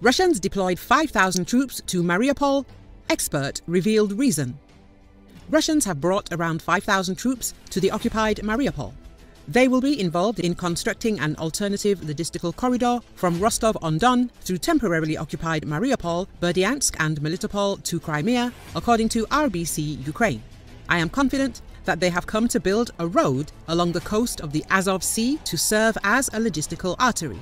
Russians deployed 5,000 troops to Mariupol. Expert revealed reason. Russians have brought around 5,000 troops to the occupied Mariupol. They will be involved in constructing an alternative logistical corridor from Rostov-on-Don through temporarily occupied Mariupol, Berdyansk and Melitopol to Crimea, according to RBC Ukraine. I am confident that they have come to build a road along the coast of the Azov Sea to serve as a logistical artery.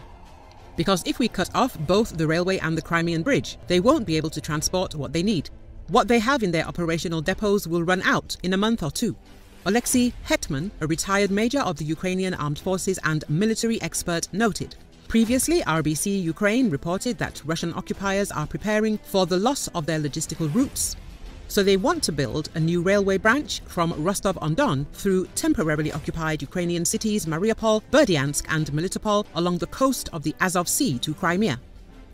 Because if we cut off both the railway and the Crimean Bridge, they won't be able to transport what they need. What they have in their operational depots will run out in a month or two. Oleksii Hetman, a retired major of the Ukrainian Armed Forces and military expert, noted. Previously, RBC Ukraine reported that Russian occupiers are preparing for the loss of their logistical routes. So they want to build a new railway branch from Rostov-on-Don through temporarily occupied Ukrainian cities Mariupol, Berdyansk and Melitopol along the coast of the Azov Sea to Crimea.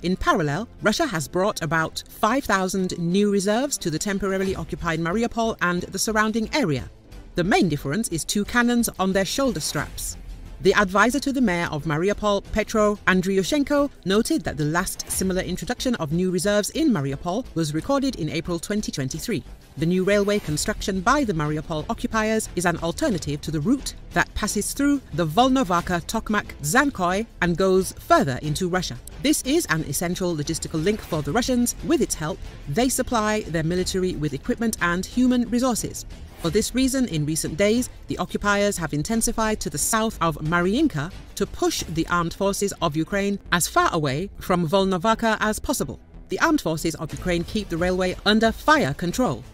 In parallel, Russia has brought about 5,000 new reserves to the temporarily occupied Mariupol and the surrounding area. The main difference is two cannons on their shoulder straps. The advisor to the mayor of Mariupol, Petro Andryushenko, noted that the last similar introduction of new reserves in Mariupol was recorded in April 2023. The new railway construction by the Mariupol occupiers is an alternative to the route that passes through the Volnovakha Tokmak Dzhankoi and goes further into Russia. This is an essential logistical link for the Russians. With its help, they supply their military with equipment and human resources. For this reason, in recent days, the occupiers have intensified to the south of Mariinka to push the armed forces of Ukraine as far away from Volnovakha as possible. The armed forces of Ukraine keep the railway under fire control.